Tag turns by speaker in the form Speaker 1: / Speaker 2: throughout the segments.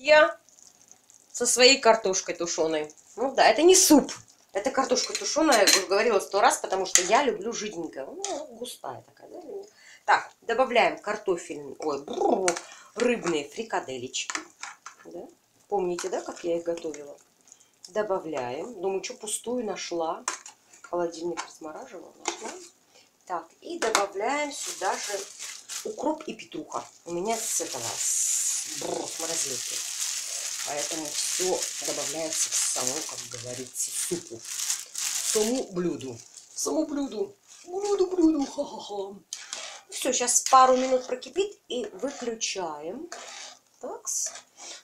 Speaker 1: Я со своей картошкой тушеной. Ну да, это не суп. Это картошка тушеная, я уже говорила сто раз, потому что я люблю жиденькая. Ну, густая такая? Так, добавляем картофельный, ой, бррр, рыбные фрикаделечки. Да? Помните, да, как я их готовила? Добавляем. Думаю, что пустую нашла. Холодильник размораживала, нашла. Так, и добавляем сюда же укроп и петруха. У меня с этого, с, бррр, с морозилки. Поэтому все добавляется в само, как говорится, супу. Саму блюду. Саму блюду. Блюду, блюду. Ха-ха-ха. Все, сейчас пару минут прокипит и выключаем. Так.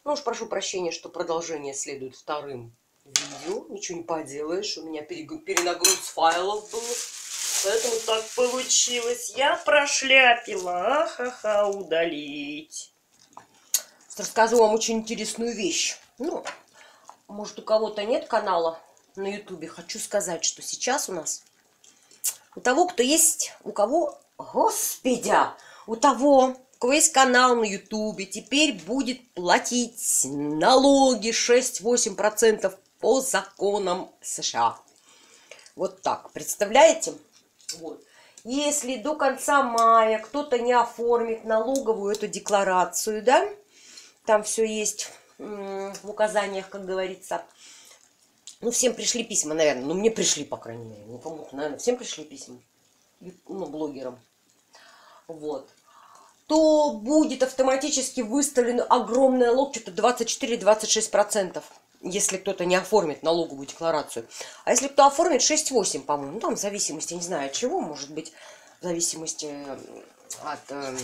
Speaker 1: Ну уж прошу прощения, что продолжение следует вторым видео. Ничего не поделаешь. У меня перенагруз файлов был. Поэтому так получилось. Я прошляпила. Ахаха, удалить расскажу вам очень интересную вещь. Ну, может, у кого-то нет канала на ютубе. Хочу сказать, что сейчас у нас у того, кто есть, у кого, господи, у того, у кого есть канал на ютубе, теперь будет платить налоги 6-8% по законам США. Вот так, представляете? Вот. Если до конца мая кто-то не оформит налоговую эту декларацию, да, там все есть в указаниях, как говорится. Ну, всем пришли письма, наверное. Ну, мне пришли, по крайней мере. Ну, кому-то, наверное, всем пришли письма. Ну, блогерам. Вот. То будет автоматически выставлен огромный налог, что-то 24-26%, если кто-то не оформит налоговую декларацию. А если кто оформит, 6-8, по-моему. Ну, там в зависимости, не знаю от чего, может быть, в зависимости от... Э,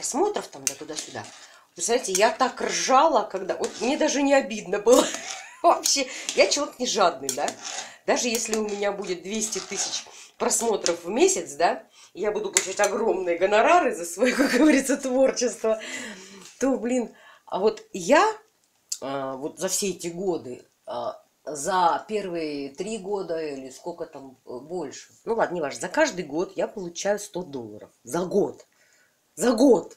Speaker 1: просмотров там, да туда-сюда. Представляете, я так ржала, когда... Вот мне даже не обидно было. Вообще, я человек не жадный, да? Даже если у меня будет 200 тысяч просмотров в месяц, да, я буду получать огромные гонорары за свое, как говорится, творчество, то, блин, а вот я а, вот за все эти годы, а, за первые три года или сколько там э, больше, ну ладно, не важно, за каждый год я получаю 100 долларов. За год. За год.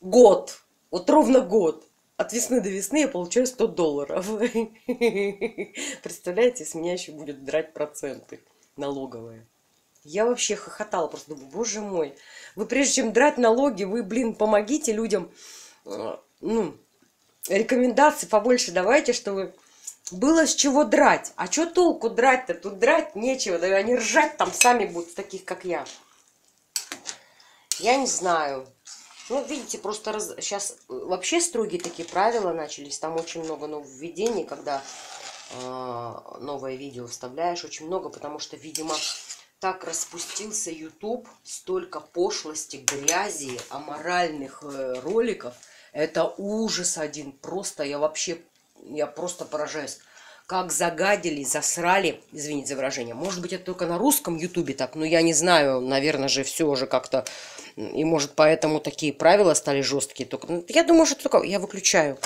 Speaker 1: Год. Вот ровно год. От весны до весны я получаю 100 долларов. Представляете, с меня еще будет драть проценты налоговые. Я вообще хохотала, просто думаю, боже мой. Вы прежде чем драть налоги, вы, блин, помогите людям, э, ну, рекомендации побольше давайте, чтобы было с чего драть. А что толку драть-то? Тут драть нечего. Да они ржать там сами будут, таких как я. Я не знаю. Ну, видите, просто раз... сейчас э, вообще строгие такие правила начались. Там очень много нововведений, когда э, новое видео вставляешь. Очень много, потому что, видимо, так распустился YouTube. Столько пошлости, грязи, аморальных э, роликов. Это ужас один. Просто я вообще, я просто поражаюсь. Как загадили, засрали, извините за выражение. Может быть, это только на русском ютубе так, но я не знаю, наверное же, все уже как-то и может поэтому такие правила стали жесткие. Только я думаю, что только я выключаю.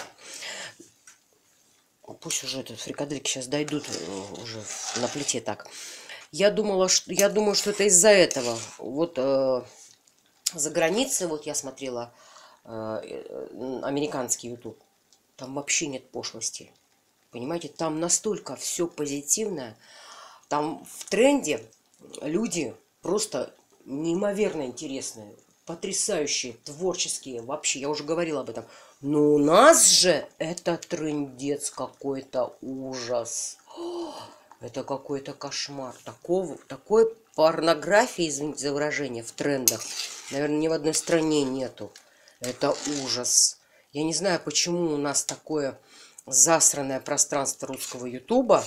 Speaker 1: Пусть уже этот фрикадельки сейчас дойдут э, уже на плите так. Я думала, что я думаю, что это из-за этого. Вот э, за границей, вот я смотрела э, э американский YouTube. Там вообще нет пошлости. Понимаете, там настолько все позитивное. Там в тренде люди просто неимоверно интересные, потрясающие, творческие, вообще, я уже говорила об этом. Но у нас же это трендец какой-то ужас. Это какой-то кошмар. Такого, такой порнографии, извините за выражение, в трендах, наверное, ни в одной стране нету. Это ужас. Я не знаю, почему у нас такое засранное пространство русского ютуба,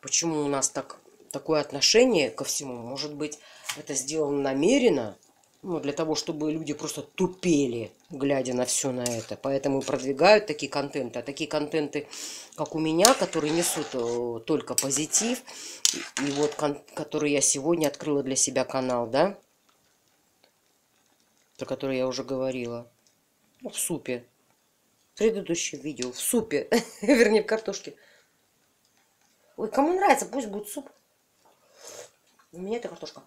Speaker 1: почему у нас так, такое отношение ко всему. Может быть, это сделано намеренно, ну, для того, чтобы люди просто тупели, глядя на все на это. Поэтому продвигают такие контенты. А такие контенты, как у меня, которые несут э, только позитив, и вот, который я сегодня открыла для себя канал, да, про который я уже говорила, ну, в супе. В предыдущем видео, в супе, вернее, в картошке. Ой, кому нравится, пусть будет суп. У меня это картошка.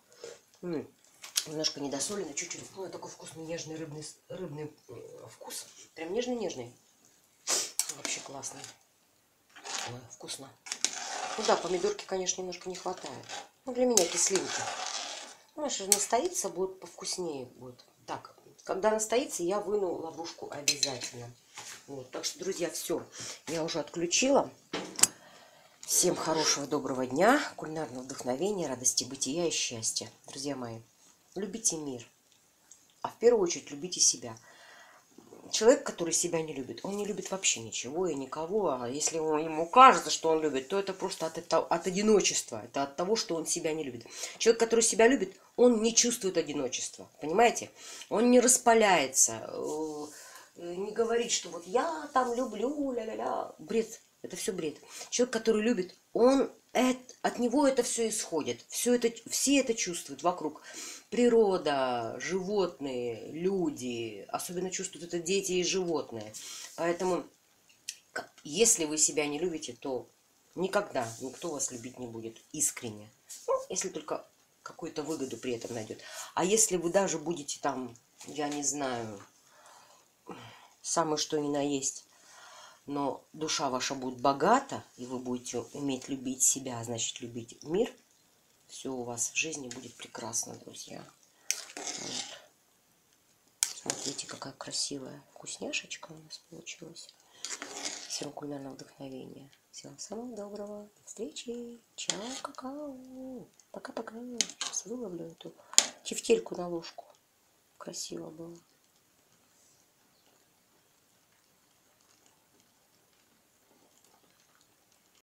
Speaker 1: Немножко недосолено, чуть-чуть. Ну, такой вкусный, нежный рыбный, рыбный э, вкус. Прям нежный-нежный. Вообще классный. Ой, вкусно. Ну да, помидорки, конечно, немножко не хватает. Ну, для меня кислинки. Ну, если настоится, будет повкуснее. Будет. Так, когда настоится, я выну ловушку обязательно. Вот, так что, друзья, все. Я уже отключила. Всем хорошего, доброго дня, кулинарного вдохновения, радости бытия и счастья. Друзья мои, любите мир, а в первую очередь любите себя. Человек, который себя не любит, он не любит вообще ничего и никого. А если он, ему кажется, что он любит, то это просто от, от одиночества. Это от того, что он себя не любит. Человек, который себя любит, он не чувствует одиночества. Понимаете? Он не распаляется. Э, не говорит, что вот я там люблю, ля-ля-ля. Бред. Это все бред. Человек, который любит, он это, от него это все исходит. Все это, все это чувствуют вокруг. Природа, животные, люди, особенно чувствуют это дети и животные. Поэтому, если вы себя не любите, то никогда никто вас любить не будет искренне. Ну, если только какую-то выгоду при этом найдет. А если вы даже будете там, я не знаю, самое что ни на есть, но душа ваша будет богата, и вы будете уметь любить себя, значит, любить мир, все у вас в жизни будет прекрасно, друзья. Вот. Смотрите, какая красивая вкусняшечка у нас получилась. Всем кулинарного вдохновения. Всего самого доброго. До встречи. Чао, какао. Пока-пока. Сейчас выловлю эту чефтельку на ложку. Красиво было.